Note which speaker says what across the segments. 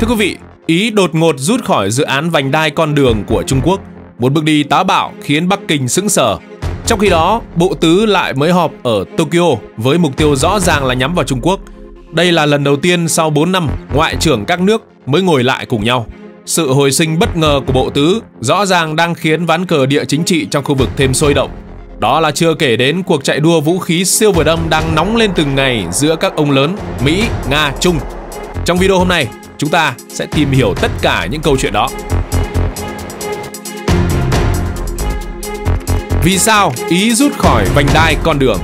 Speaker 1: Thưa quý vị, Ý đột ngột rút khỏi dự án vành đai con đường của Trung Quốc, một bước đi táo bạo khiến Bắc Kinh sững sờ. Trong khi đó, Bộ Tứ lại mới họp ở Tokyo với mục tiêu rõ ràng là nhắm vào Trung Quốc. Đây là lần đầu tiên sau 4 năm ngoại trưởng các nước mới ngồi lại cùng nhau. Sự hồi sinh bất ngờ của Bộ Tứ rõ ràng đang khiến ván cờ địa chính trị trong khu vực thêm sôi động. Đó là chưa kể đến cuộc chạy đua vũ khí siêu vượt âm đang nóng lên từng ngày giữa các ông lớn Mỹ, Nga, Trung. Trong video hôm nay, chúng ta sẽ tìm hiểu tất cả những câu chuyện đó. Vì sao Ý rút khỏi vành đai con đường?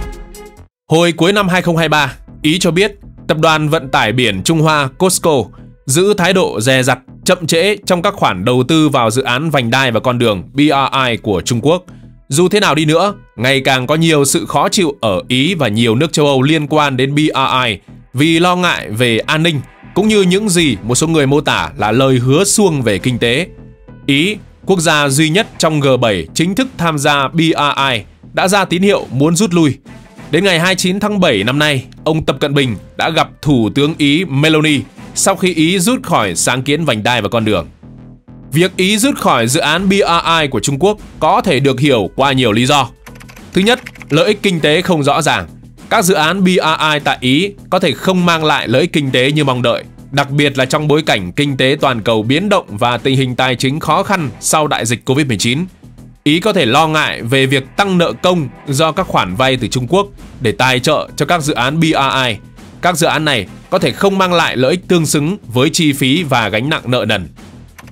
Speaker 1: Hồi cuối năm 2023, Ý cho biết tập đoàn vận tải biển Trung Hoa Costco giữ thái độ dè dặt, chậm trễ trong các khoản đầu tư vào dự án vành đai và con đường BRI của Trung Quốc. Dù thế nào đi nữa, ngày càng có nhiều sự khó chịu ở Ý và nhiều nước châu Âu liên quan đến BRI vì lo ngại về an ninh cũng như những gì một số người mô tả là lời hứa suông về kinh tế. Ý, quốc gia duy nhất trong G7 chính thức tham gia BRI, đã ra tín hiệu muốn rút lui. Đến ngày 29 tháng 7 năm nay, ông Tập Cận Bình đã gặp Thủ tướng Ý Meloni sau khi Ý rút khỏi sáng kiến vành đai và con đường. Việc Ý rút khỏi dự án BRI của Trung Quốc có thể được hiểu qua nhiều lý do. Thứ nhất, lợi ích kinh tế không rõ ràng. Các dự án BRI tại Ý có thể không mang lại lợi ích kinh tế như mong đợi, đặc biệt là trong bối cảnh kinh tế toàn cầu biến động và tình hình tài chính khó khăn sau đại dịch Covid-19. Ý có thể lo ngại về việc tăng nợ công do các khoản vay từ Trung Quốc để tài trợ cho các dự án BRI. Các dự án này có thể không mang lại lợi ích tương xứng với chi phí và gánh nặng nợ nần.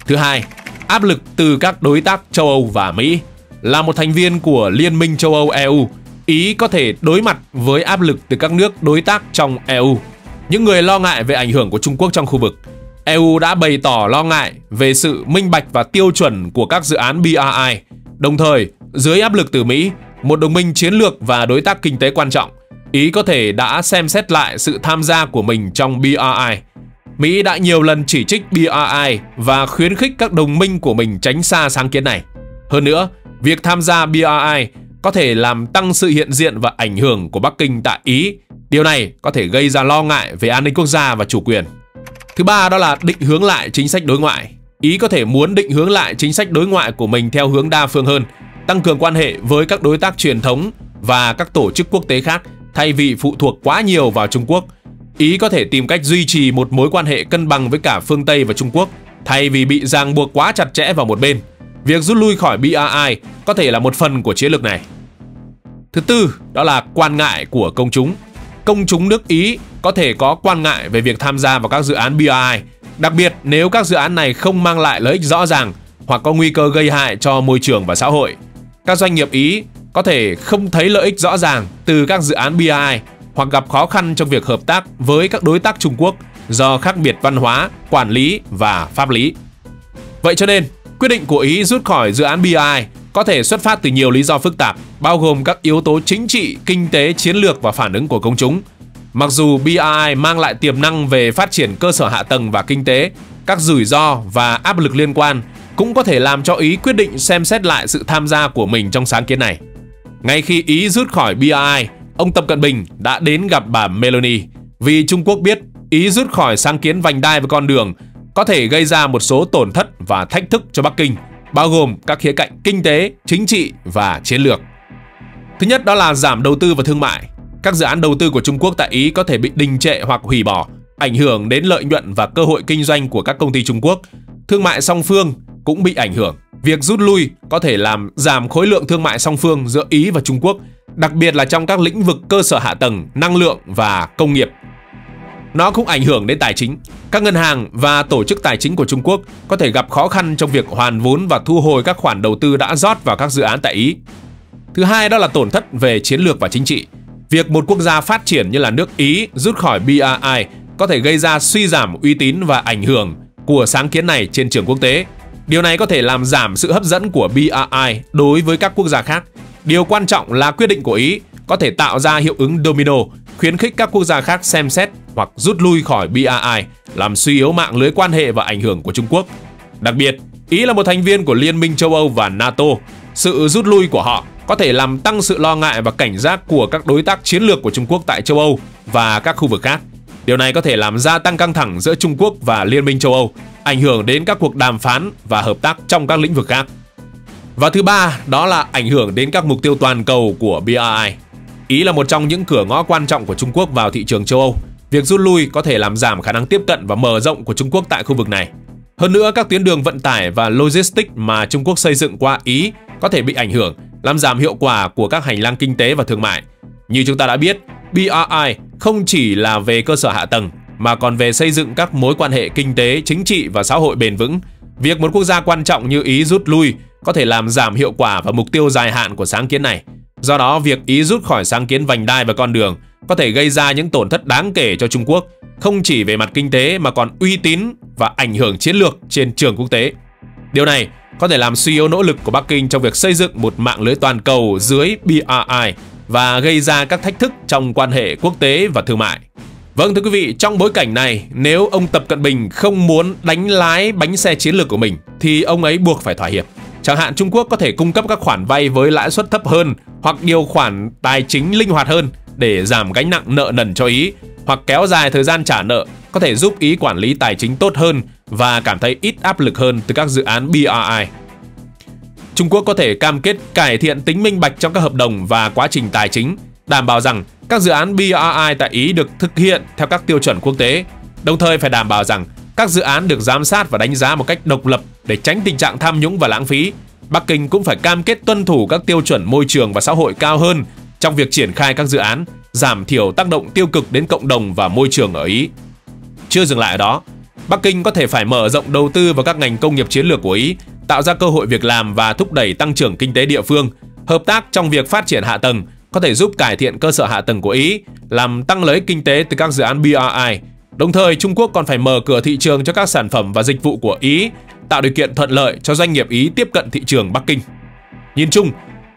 Speaker 1: Thứ hai, áp lực từ các đối tác châu Âu và Mỹ. Là một thành viên của Liên minh châu Âu EU, Ý có thể đối mặt với áp lực từ các nước đối tác trong EU. Những người lo ngại về ảnh hưởng của Trung Quốc trong khu vực. EU đã bày tỏ lo ngại về sự minh bạch và tiêu chuẩn của các dự án BRI. Đồng thời, dưới áp lực từ Mỹ, một đồng minh chiến lược và đối tác kinh tế quan trọng, Ý có thể đã xem xét lại sự tham gia của mình trong BRI. Mỹ đã nhiều lần chỉ trích BRI và khuyến khích các đồng minh của mình tránh xa sáng kiến này. Hơn nữa, việc tham gia BRI có thể làm tăng sự hiện diện và ảnh hưởng của Bắc Kinh tại Ý. Điều này có thể gây ra lo ngại về an ninh quốc gia và chủ quyền. Thứ ba đó là định hướng lại chính sách đối ngoại. Ý có thể muốn định hướng lại chính sách đối ngoại của mình theo hướng đa phương hơn, tăng cường quan hệ với các đối tác truyền thống và các tổ chức quốc tế khác thay vì phụ thuộc quá nhiều vào Trung Quốc. Ý có thể tìm cách duy trì một mối quan hệ cân bằng với cả phương Tây và Trung Quốc thay vì bị ràng buộc quá chặt chẽ vào một bên. Việc rút lui khỏi BRI có thể là một phần của chiến lược này. Thứ tư, đó là quan ngại của công chúng. Công chúng nước Ý có thể có quan ngại về việc tham gia vào các dự án BRI, đặc biệt nếu các dự án này không mang lại lợi ích rõ ràng hoặc có nguy cơ gây hại cho môi trường và xã hội. Các doanh nghiệp Ý có thể không thấy lợi ích rõ ràng từ các dự án BRI hoặc gặp khó khăn trong việc hợp tác với các đối tác Trung Quốc do khác biệt văn hóa, quản lý và pháp lý. Vậy cho nên, quyết định của Ý rút khỏi dự án BRI có thể xuất phát từ nhiều lý do phức tạp, bao gồm các yếu tố chính trị, kinh tế, chiến lược và phản ứng của công chúng. Mặc dù BRI mang lại tiềm năng về phát triển cơ sở hạ tầng và kinh tế, các rủi ro và áp lực liên quan cũng có thể làm cho Ý quyết định xem xét lại sự tham gia của mình trong sáng kiến này. Ngay khi Ý rút khỏi BRI, ông Tập Cận Bình đã đến gặp bà Meloni vì Trung Quốc biết Ý rút khỏi sáng kiến vành đai và con đường có thể gây ra một số tổn thất và thách thức cho Bắc Kinh, bao gồm các khía cạnh kinh tế, chính trị và chiến lược. Thứ nhất đó là giảm đầu tư và thương mại. Các dự án đầu tư của Trung Quốc tại Ý có thể bị đình trệ hoặc hủy bỏ, ảnh hưởng đến lợi nhuận và cơ hội kinh doanh của các công ty Trung Quốc. Thương mại song phương cũng bị ảnh hưởng. Việc rút lui có thể làm giảm khối lượng thương mại song phương giữa Ý và Trung Quốc, đặc biệt là trong các lĩnh vực cơ sở hạ tầng, năng lượng và công nghiệp. Nó cũng ảnh hưởng đến tài chính. Các ngân hàng và tổ chức tài chính của Trung Quốc có thể gặp khó khăn trong việc hoàn vốn và thu hồi các khoản đầu tư đã rót vào các dự án tại Ý. Thứ hai đó là tổn thất về chiến lược và chính trị. Việc một quốc gia phát triển như là nước Ý rút khỏi BRI có thể gây ra suy giảm uy tín và ảnh hưởng của sáng kiến này trên trường quốc tế. Điều này có thể làm giảm sự hấp dẫn của BRI đối với các quốc gia khác. Điều quan trọng là quyết định của Ý có thể tạo ra hiệu ứng domino, khuyến khích các quốc gia khác xem xét hoặc rút lui khỏi BRI, làm suy yếu mạng lưới quan hệ và ảnh hưởng của Trung Quốc. Đặc biệt, Ý là một thành viên của Liên minh châu Âu và NATO. Sự rút lui của họ có thể làm tăng sự lo ngại và cảnh giác của các đối tác chiến lược của Trung Quốc tại châu Âu và các khu vực khác. Điều này có thể làm gia tăng căng thẳng giữa Trung Quốc và Liên minh châu Âu, ảnh hưởng đến các cuộc đàm phán và hợp tác trong các lĩnh vực khác. Và thứ ba, đó là ảnh hưởng đến các mục tiêu toàn cầu của BRI. Ý là một trong những cửa ngõ quan trọng của Trung Quốc vào thị trường châu Âu. Việc rút lui có thể làm giảm khả năng tiếp cận và mở rộng của Trung Quốc tại khu vực này. Hơn nữa, các tuyến đường vận tải và logistics mà Trung Quốc xây dựng qua Ý có thể bị ảnh hưởng, làm giảm hiệu quả của các hành lang kinh tế và thương mại. Như chúng ta đã biết, BRI không chỉ là về cơ sở hạ tầng mà còn về xây dựng các mối quan hệ kinh tế, chính trị và xã hội bền vững. Việc một quốc gia quan trọng như Ý rút lui có thể làm giảm hiệu quả và mục tiêu dài hạn của sáng kiến này. Do đó, việc Ý rút khỏi sáng kiến vành đai và con đường có thể gây ra những tổn thất đáng kể cho Trung Quốc, không chỉ về mặt kinh tế mà còn uy tín và ảnh hưởng chiến lược trên trường quốc tế. Điều này có thể làm suy yếu nỗ lực của Bắc Kinh trong việc xây dựng một mạng lưới toàn cầu dưới BRI và gây ra các thách thức trong quan hệ quốc tế và thương mại. Vâng thưa quý vị, trong bối cảnh này, nếu ông Tập Cận Bình không muốn đánh lái bánh xe chiến lược của mình thì ông ấy buộc phải thỏa hiệp. Chẳng hạn Trung Quốc có thể cung cấp các khoản vay với lãi suất thấp hơn hoặc điều khoản tài chính linh hoạt hơn để giảm gánh nặng nợ nần cho Ý hoặc kéo dài thời gian trả nợ có thể giúp Ý quản lý tài chính tốt hơn và cảm thấy ít áp lực hơn từ các dự án BRI. Trung Quốc có thể cam kết cải thiện tính minh bạch trong các hợp đồng và quá trình tài chính, đảm bảo rằng các dự án BRI tại Ý được thực hiện theo các tiêu chuẩn quốc tế, đồng thời phải đảm bảo rằng các dự án được giám sát và đánh giá một cách độc lập để tránh tình trạng tham nhũng và lãng phí. Bắc Kinh cũng phải cam kết tuân thủ các tiêu chuẩn môi trường và xã hội cao hơn trong việc triển khai các dự án, giảm thiểu tác động tiêu cực đến cộng đồng và môi trường ở Ý. Chưa dừng lại ở đó, Bắc Kinh có thể phải mở rộng đầu tư vào các ngành công nghiệp chiến lược của Ý, tạo ra cơ hội việc làm và thúc đẩy tăng trưởng kinh tế địa phương, hợp tác trong việc phát triển hạ tầng có thể giúp cải thiện cơ sở hạ tầng của Ý, làm tăng lợi ích kinh tế từ các dự án BRI. Đồng thời, Trung Quốc còn phải mở cửa thị trường cho các sản phẩm và dịch vụ của Ý, tạo điều kiện thuận lợi cho doanh nghiệp Ý tiếp cận thị trường Bắc Kinh. Nhìn chung,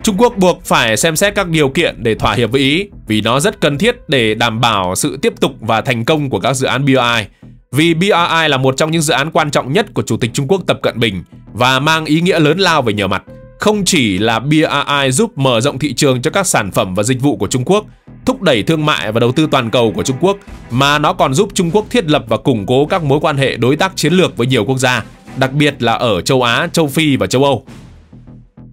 Speaker 1: Trung Quốc buộc phải xem xét các điều kiện để thỏa hiệp với Ý vì nó rất cần thiết để đảm bảo sự tiếp tục và thành công của các dự án BRI. Vì BRI là một trong những dự án quan trọng nhất của Chủ tịch Trung Quốc Tập Cận Bình và mang ý nghĩa lớn lao về nhiều mặt. Không chỉ là BRI giúp mở rộng thị trường cho các sản phẩm và dịch vụ của Trung Quốc, thúc đẩy thương mại và đầu tư toàn cầu của Trung Quốc, mà nó còn giúp Trung Quốc thiết lập và củng cố các mối quan hệ đối tác chiến lược với nhiều quốc gia, đặc biệt là ở châu Á, châu Phi và châu Âu.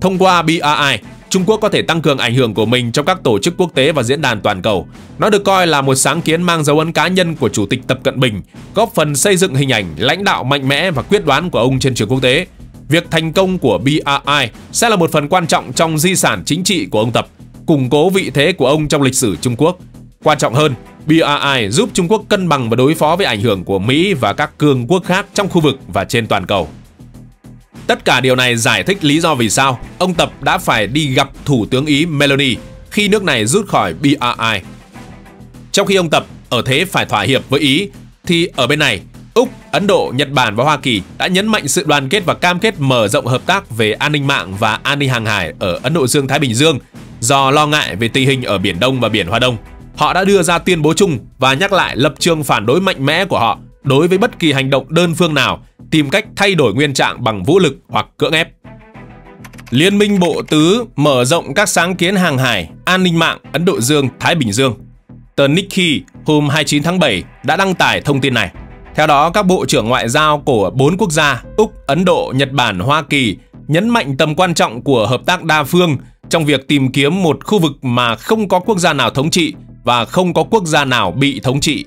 Speaker 1: Thông qua BRI, Trung Quốc có thể tăng cường ảnh hưởng của mình trong các tổ chức quốc tế và diễn đàn toàn cầu. Nó được coi là một sáng kiến mang dấu ấn cá nhân của Chủ tịch Tập Cận Bình, góp phần xây dựng hình ảnh lãnh đạo mạnh mẽ và quyết đoán của ông trên trường quốc tế. Việc thành công của BRI sẽ là một phần quan trọng trong di sản chính trị của ông Tập, củng cố vị thế của ông trong lịch sử Trung Quốc. Quan trọng hơn, BRI giúp Trung Quốc cân bằng và đối phó với ảnh hưởng của Mỹ và các cường quốc khác trong khu vực và trên toàn cầu. Tất cả điều này giải thích lý do vì sao ông Tập đã phải đi gặp Thủ tướng Ý Meloni khi nước này rút khỏi BRI. Trong khi ông Tập ở thế phải thỏa hiệp với Ý, thì ở bên này, Úc, Ấn Độ, Nhật Bản và Hoa Kỳ đã nhấn mạnh sự đoàn kết và cam kết mở rộng hợp tác về an ninh mạng và an ninh hàng hải ở Ấn Độ Dương-Thái Bình Dương do lo ngại về tình hình ở Biển Đông và Biển Hoa Đông. Họ đã đưa ra tuyên bố chung và nhắc lại lập trường phản đối mạnh mẽ của họ đối với bất kỳ hành động đơn phương nào tìm cách thay đổi nguyên trạng bằng vũ lực hoặc cưỡng ép. Liên minh Bộ Tứ mở rộng các sáng kiến hàng hải, an ninh mạng Ấn Độ Dương, Thái Bình Dương. Tờ Nikkei hôm 29 tháng 7 đã đăng tải thông tin này. Theo đó, các bộ trưởng ngoại giao của bốn quốc gia Úc, Ấn Độ, Nhật Bản, Hoa Kỳ nhấn mạnh tầm quan trọng của hợp tác đa phương trong việc tìm kiếm một khu vực mà không có quốc gia nào thống trị và không có quốc gia nào bị thống trị.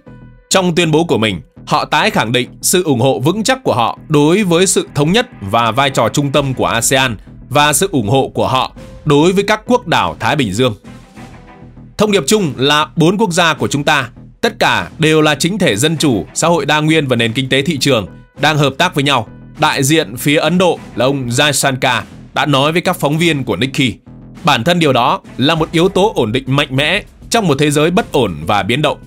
Speaker 1: Trong tuyên bố của mình, Họ tái khẳng định sự ủng hộ vững chắc của họ đối với sự thống nhất và vai trò trung tâm của ASEAN và sự ủng hộ của họ đối với các quốc đảo Thái Bình Dương. Thông điệp chung là bốn quốc gia của chúng ta, tất cả đều là chính thể dân chủ, xã hội đa nguyên và nền kinh tế thị trường đang hợp tác với nhau. Đại diện phía Ấn Độ là ông Jaisankar đã nói với các phóng viên của Nikkei. Bản thân điều đó là một yếu tố ổn định mạnh mẽ trong một thế giới bất ổn và biến động.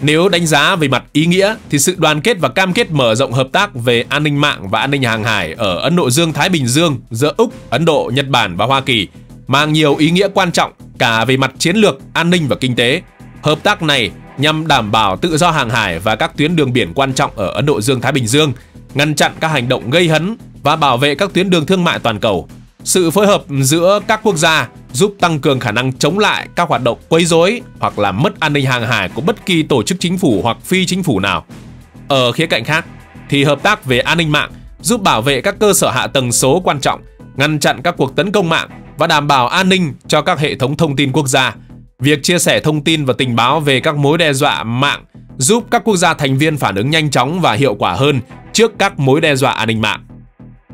Speaker 1: Nếu đánh giá về mặt ý nghĩa thì sự đoàn kết và cam kết mở rộng hợp tác về an ninh mạng và an ninh hàng hải ở Ấn Độ Dương Thái Bình Dương giữa Úc, Ấn Độ, Nhật Bản và Hoa Kỳ mang nhiều ý nghĩa quan trọng cả về mặt chiến lược, an ninh và kinh tế. Hợp tác này nhằm đảm bảo tự do hàng hải và các tuyến đường biển quan trọng ở Ấn Độ Dương Thái Bình Dương, ngăn chặn các hành động gây hấn và bảo vệ các tuyến đường thương mại toàn cầu sự phối hợp giữa các quốc gia giúp tăng cường khả năng chống lại các hoạt động quấy rối hoặc là mất an ninh hàng hải của bất kỳ tổ chức chính phủ hoặc phi chính phủ nào. Ở khía cạnh khác, thì hợp tác về an ninh mạng giúp bảo vệ các cơ sở hạ tầng số quan trọng, ngăn chặn các cuộc tấn công mạng và đảm bảo an ninh cho các hệ thống thông tin quốc gia. Việc chia sẻ thông tin và tình báo về các mối đe dọa mạng giúp các quốc gia thành viên phản ứng nhanh chóng và hiệu quả hơn trước các mối đe dọa an ninh mạng.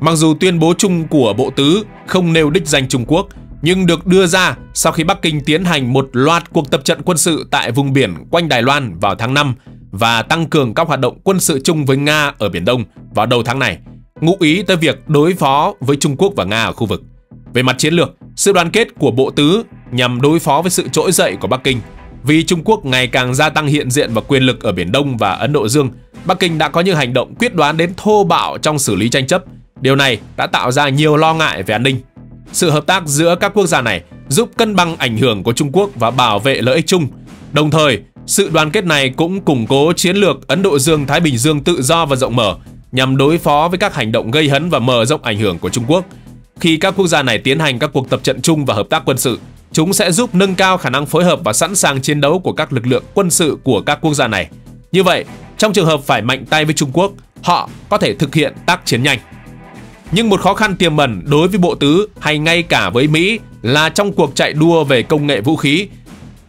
Speaker 1: Mặc dù tuyên bố chung của Bộ Tứ không nêu đích danh Trung Quốc, nhưng được đưa ra sau khi Bắc Kinh tiến hành một loạt cuộc tập trận quân sự tại vùng biển quanh Đài Loan vào tháng 5 và tăng cường các hoạt động quân sự chung với Nga ở Biển Đông vào đầu tháng này, ngụ ý tới việc đối phó với Trung Quốc và Nga ở khu vực. Về mặt chiến lược, sự đoàn kết của Bộ Tứ nhằm đối phó với sự trỗi dậy của Bắc Kinh. Vì Trung Quốc ngày càng gia tăng hiện diện và quyền lực ở Biển Đông và Ấn Độ Dương, Bắc Kinh đã có những hành động quyết đoán đến thô bạo trong xử lý tranh chấp. Điều này đã tạo ra nhiều lo ngại về an ninh. Sự hợp tác giữa các quốc gia này giúp cân bằng ảnh hưởng của Trung Quốc và bảo vệ lợi ích chung. Đồng thời, sự đoàn kết này cũng củng cố chiến lược Ấn Độ Dương-Thái Bình Dương tự do và rộng mở nhằm đối phó với các hành động gây hấn và mở rộng ảnh hưởng của Trung Quốc. Khi các quốc gia này tiến hành các cuộc tập trận chung và hợp tác quân sự, chúng sẽ giúp nâng cao khả năng phối hợp và sẵn sàng chiến đấu của các lực lượng quân sự của các quốc gia này. Như vậy, trong trường hợp phải mạnh tay với Trung Quốc, họ có thể thực hiện tác chiến nhanh. Nhưng một khó khăn tiềm ẩn đối với Bộ Tứ hay ngay cả với Mỹ là trong cuộc chạy đua về công nghệ vũ khí,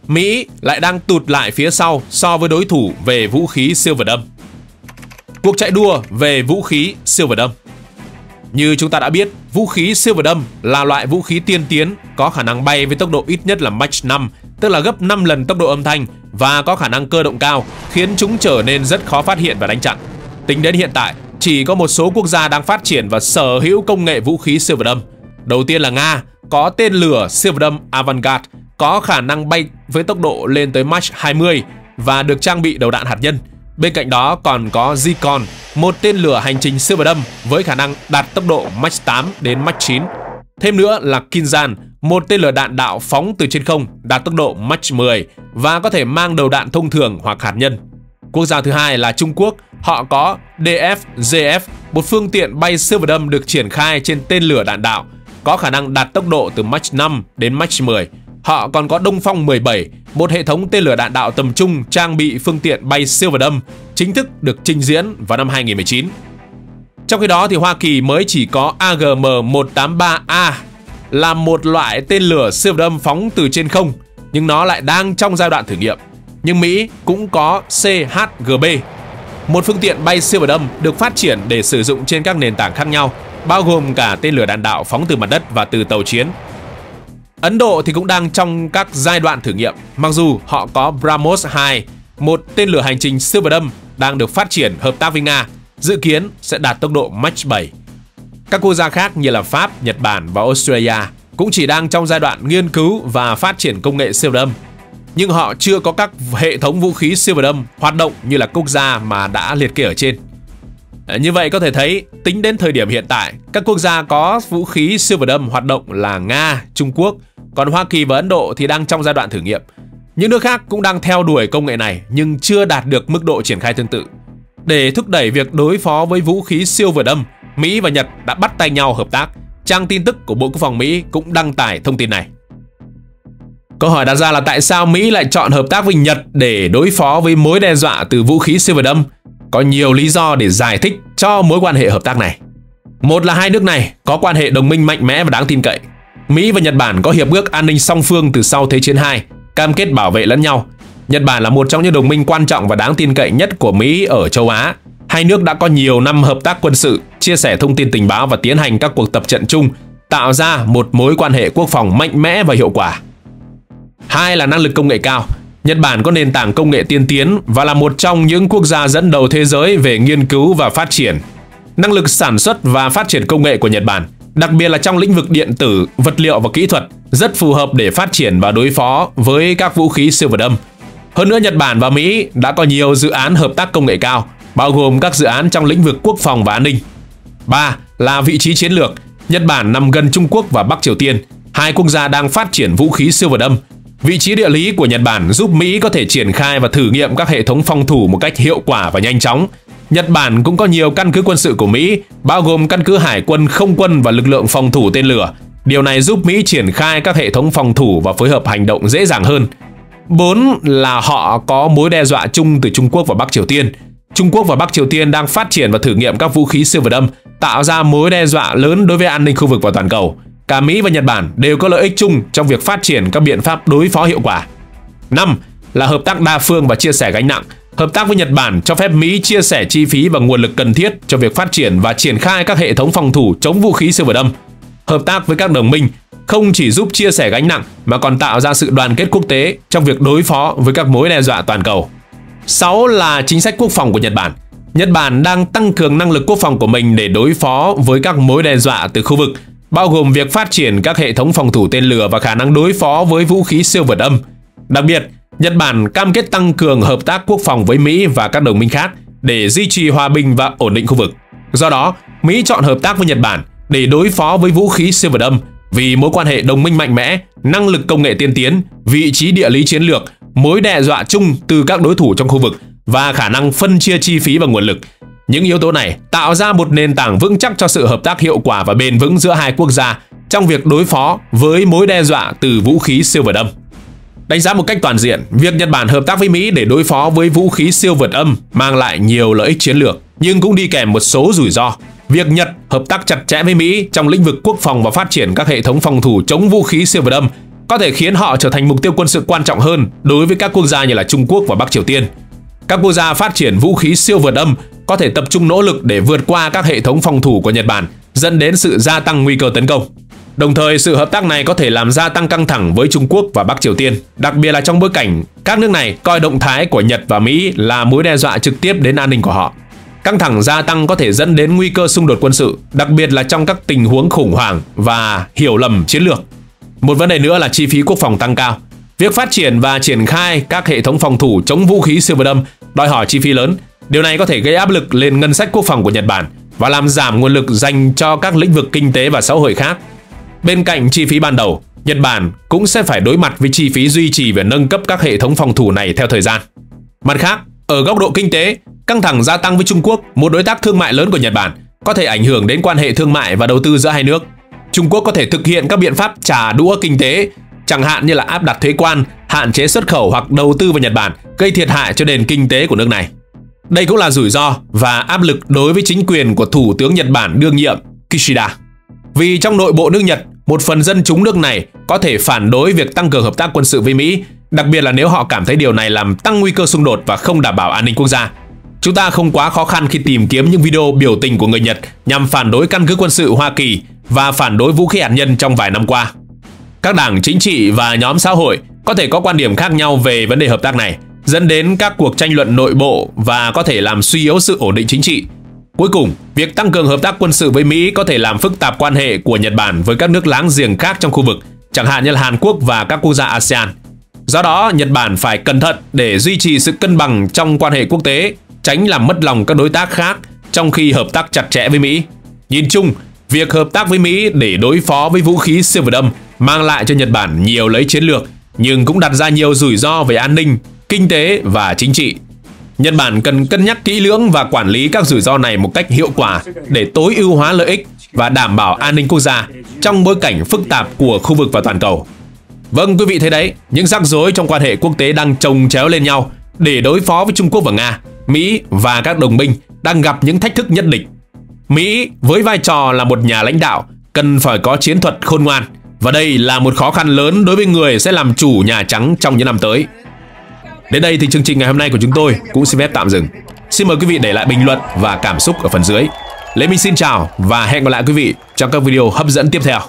Speaker 1: Mỹ lại đang tụt lại phía sau so với đối thủ về vũ khí siêu vật âm. Cuộc chạy đua về vũ khí siêu vật âm Như chúng ta đã biết, vũ khí siêu vật âm là loại vũ khí tiên tiến có khả năng bay với tốc độ ít nhất là Mach 5, tức là gấp 5 lần tốc độ âm thanh và có khả năng cơ động cao, khiến chúng trở nên rất khó phát hiện và đánh chặn. Tính đến hiện tại, chỉ có một số quốc gia đang phát triển và sở hữu công nghệ vũ khí siêu vật âm. Đầu tiên là Nga, có tên lửa siêu vật âm Avangard có khả năng bay với tốc độ lên tới Mach 20 và được trang bị đầu đạn hạt nhân. Bên cạnh đó còn có Zircon, một tên lửa hành trình siêu vật âm với khả năng đạt tốc độ Mach 8 đến Mach 9. Thêm nữa là Kinzan một tên lửa đạn đạo phóng từ trên không đạt tốc độ Mach 10 và có thể mang đầu đạn thông thường hoặc hạt nhân. Quốc gia thứ hai là Trung Quốc, họ có dfzf một phương tiện bay siêu vật âm được triển khai trên tên lửa đạn đạo, có khả năng đạt tốc độ từ Mach 5 đến Mach 10 Họ còn có Đông Phong 17, một hệ thống tên lửa đạn đạo tầm trung trang bị phương tiện bay siêu vật âm, chính thức được trình diễn vào năm 2019. Trong khi đó thì Hoa Kỳ mới chỉ có AGM-183A là một loại tên lửa siêu vật âm phóng từ trên không, nhưng nó lại đang trong giai đoạn thử nghiệm. Nhưng Mỹ cũng có CHGB, một phương tiện bay siêu vật âm được phát triển để sử dụng trên các nền tảng khác nhau, bao gồm cả tên lửa đạn đạo phóng từ mặt đất và từ tàu chiến Ấn Độ thì cũng đang trong các giai đoạn thử nghiệm, mặc dù họ có BrahMos 2, một tên lửa hành trình siêu vật âm đang được phát triển hợp tác với Nga, dự kiến sẽ đạt tốc độ Mach 7. Các quốc gia khác như là Pháp, Nhật Bản và Australia cũng chỉ đang trong giai đoạn nghiên cứu và phát triển công nghệ siêu vật âm. Nhưng họ chưa có các hệ thống vũ khí siêu vật âm hoạt động như là quốc gia mà đã liệt kê ở trên. Ờ, như vậy có thể thấy, tính đến thời điểm hiện tại, các quốc gia có vũ khí siêu vật âm hoạt động là Nga, Trung Quốc, còn Hoa Kỳ và Ấn Độ thì đang trong giai đoạn thử nghiệm. Những nước khác cũng đang theo đuổi công nghệ này nhưng chưa đạt được mức độ triển khai tương tự. Để thúc đẩy việc đối phó với vũ khí siêu vượt âm, Mỹ và Nhật đã bắt tay nhau hợp tác. Trang tin tức của Bộ Quốc phòng Mỹ cũng đăng tải thông tin này. Câu hỏi đặt ra là tại sao Mỹ lại chọn hợp tác với Nhật để đối phó với mối đe dọa từ vũ khí siêu vật âm? Có nhiều lý do để giải thích cho mối quan hệ hợp tác này. Một là hai nước này có quan hệ đồng minh mạnh mẽ và đáng tin cậy. Mỹ và Nhật Bản có hiệp ước an ninh song phương từ sau Thế chiến II, cam kết bảo vệ lẫn nhau. Nhật Bản là một trong những đồng minh quan trọng và đáng tin cậy nhất của Mỹ ở châu Á. Hai nước đã có nhiều năm hợp tác quân sự, chia sẻ thông tin tình báo và tiến hành các cuộc tập trận chung, tạo ra một mối quan hệ quốc phòng mạnh mẽ và hiệu quả. Hai là năng lực công nghệ cao. Nhật Bản có nền tảng công nghệ tiên tiến và là một trong những quốc gia dẫn đầu thế giới về nghiên cứu và phát triển. Năng lực sản xuất và phát triển công nghệ của Nhật Bản đặc biệt là trong lĩnh vực điện tử, vật liệu và kỹ thuật, rất phù hợp để phát triển và đối phó với các vũ khí siêu vật âm. Hơn nữa Nhật Bản và Mỹ đã có nhiều dự án hợp tác công nghệ cao, bao gồm các dự án trong lĩnh vực quốc phòng và an ninh. 3. Là vị trí chiến lược. Nhật Bản nằm gần Trung Quốc và Bắc Triều Tiên, hai quốc gia đang phát triển vũ khí siêu vật âm. Vị trí địa lý của Nhật Bản giúp Mỹ có thể triển khai và thử nghiệm các hệ thống phòng thủ một cách hiệu quả và nhanh chóng, Nhật Bản cũng có nhiều căn cứ quân sự của Mỹ, bao gồm căn cứ hải quân, không quân và lực lượng phòng thủ tên lửa. Điều này giúp Mỹ triển khai các hệ thống phòng thủ và phối hợp hành động dễ dàng hơn. 4 là họ có mối đe dọa chung từ Trung Quốc và Bắc Triều Tiên. Trung Quốc và Bắc Triều Tiên đang phát triển và thử nghiệm các vũ khí siêu vượt âm, tạo ra mối đe dọa lớn đối với an ninh khu vực và toàn cầu. Cả Mỹ và Nhật Bản đều có lợi ích chung trong việc phát triển các biện pháp đối phó hiệu quả. 5 là hợp tác đa phương và chia sẻ gánh nặng. Hợp tác với Nhật Bản cho phép Mỹ chia sẻ chi phí và nguồn lực cần thiết cho việc phát triển và triển khai các hệ thống phòng thủ chống vũ khí siêu vượt âm. Hợp tác với các đồng minh không chỉ giúp chia sẻ gánh nặng mà còn tạo ra sự đoàn kết quốc tế trong việc đối phó với các mối đe dọa toàn cầu. 6 là chính sách quốc phòng của Nhật Bản. Nhật Bản đang tăng cường năng lực quốc phòng của mình để đối phó với các mối đe dọa từ khu vực, bao gồm việc phát triển các hệ thống phòng thủ tên lửa và khả năng đối phó với vũ khí siêu vượt âm. Đặc biệt, Nhật Bản cam kết tăng cường hợp tác quốc phòng với Mỹ và các đồng minh khác để duy trì hòa bình và ổn định khu vực. Do đó, Mỹ chọn hợp tác với Nhật Bản để đối phó với vũ khí siêu vượt âm vì mối quan hệ đồng minh mạnh mẽ, năng lực công nghệ tiên tiến, vị trí địa lý chiến lược, mối đe dọa chung từ các đối thủ trong khu vực và khả năng phân chia chi phí và nguồn lực. Những yếu tố này tạo ra một nền tảng vững chắc cho sự hợp tác hiệu quả và bền vững giữa hai quốc gia trong việc đối phó với mối đe dọa từ vũ khí siêu vượt âm. Đánh giá một cách toàn diện, việc Nhật Bản hợp tác với Mỹ để đối phó với vũ khí siêu vượt âm mang lại nhiều lợi ích chiến lược, nhưng cũng đi kèm một số rủi ro. Việc Nhật hợp tác chặt chẽ với Mỹ trong lĩnh vực quốc phòng và phát triển các hệ thống phòng thủ chống vũ khí siêu vượt âm có thể khiến họ trở thành mục tiêu quân sự quan trọng hơn đối với các quốc gia như là Trung Quốc và Bắc Triều Tiên. Các quốc gia phát triển vũ khí siêu vượt âm có thể tập trung nỗ lực để vượt qua các hệ thống phòng thủ của Nhật Bản, dẫn đến sự gia tăng nguy cơ tấn công. Đồng thời, sự hợp tác này có thể làm gia tăng căng thẳng với Trung Quốc và Bắc Triều Tiên, đặc biệt là trong bối cảnh các nước này coi động thái của Nhật và Mỹ là mối đe dọa trực tiếp đến an ninh của họ. Căng thẳng gia tăng có thể dẫn đến nguy cơ xung đột quân sự, đặc biệt là trong các tình huống khủng hoảng và hiểu lầm chiến lược. Một vấn đề nữa là chi phí quốc phòng tăng cao. Việc phát triển và triển khai các hệ thống phòng thủ chống vũ khí siêu vật âm đòi hỏi chi phí lớn. Điều này có thể gây áp lực lên ngân sách quốc phòng của Nhật Bản và làm giảm nguồn lực dành cho các lĩnh vực kinh tế và xã hội khác. Bên cạnh chi phí ban đầu, Nhật Bản cũng sẽ phải đối mặt với chi phí duy trì và nâng cấp các hệ thống phòng thủ này theo thời gian. Mặt khác, ở góc độ kinh tế, căng thẳng gia tăng với Trung Quốc, một đối tác thương mại lớn của Nhật Bản, có thể ảnh hưởng đến quan hệ thương mại và đầu tư giữa hai nước. Trung Quốc có thể thực hiện các biện pháp trả đũa kinh tế, chẳng hạn như là áp đặt thuế quan, hạn chế xuất khẩu hoặc đầu tư vào Nhật Bản, gây thiệt hại cho nền kinh tế của nước này. Đây cũng là rủi ro và áp lực đối với chính quyền của Thủ tướng Nhật Bản đương nhiệm Kishida. Vì trong nội bộ nước Nhật, một phần dân chúng nước này có thể phản đối việc tăng cường hợp tác quân sự với Mỹ, đặc biệt là nếu họ cảm thấy điều này làm tăng nguy cơ xung đột và không đảm bảo an ninh quốc gia. Chúng ta không quá khó khăn khi tìm kiếm những video biểu tình của người Nhật nhằm phản đối căn cứ quân sự Hoa Kỳ và phản đối vũ khí hạt nhân trong vài năm qua. Các đảng chính trị và nhóm xã hội có thể có quan điểm khác nhau về vấn đề hợp tác này, dẫn đến các cuộc tranh luận nội bộ và có thể làm suy yếu sự ổn định chính trị. Cuối cùng, việc tăng cường hợp tác quân sự với Mỹ có thể làm phức tạp quan hệ của Nhật Bản với các nước láng giềng khác trong khu vực, chẳng hạn như là Hàn Quốc và các quốc gia ASEAN. Do đó, Nhật Bản phải cẩn thận để duy trì sự cân bằng trong quan hệ quốc tế, tránh làm mất lòng các đối tác khác trong khi hợp tác chặt chẽ với Mỹ. Nhìn chung, việc hợp tác với Mỹ để đối phó với vũ khí siêu vượt âm mang lại cho Nhật Bản nhiều lấy chiến lược, nhưng cũng đặt ra nhiều rủi ro về an ninh, kinh tế và chính trị. Nhật Bản cần cân nhắc kỹ lưỡng và quản lý các rủi ro này một cách hiệu quả để tối ưu hóa lợi ích và đảm bảo an ninh quốc gia trong bối cảnh phức tạp của khu vực và toàn cầu. Vâng, quý vị thấy đấy, những rắc rối trong quan hệ quốc tế đang chồng chéo lên nhau để đối phó với Trung Quốc và Nga, Mỹ và các đồng minh đang gặp những thách thức nhất định. Mỹ với vai trò là một nhà lãnh đạo cần phải có chiến thuật khôn ngoan và đây là một khó khăn lớn đối với người sẽ làm chủ Nhà Trắng trong những năm tới. Đến đây thì chương trình ngày hôm nay của chúng tôi cũng xin phép tạm dừng. Xin mời quý vị để lại bình luận và cảm xúc ở phần dưới. Lê Minh xin chào và hẹn gặp lại quý vị trong các video hấp dẫn tiếp theo.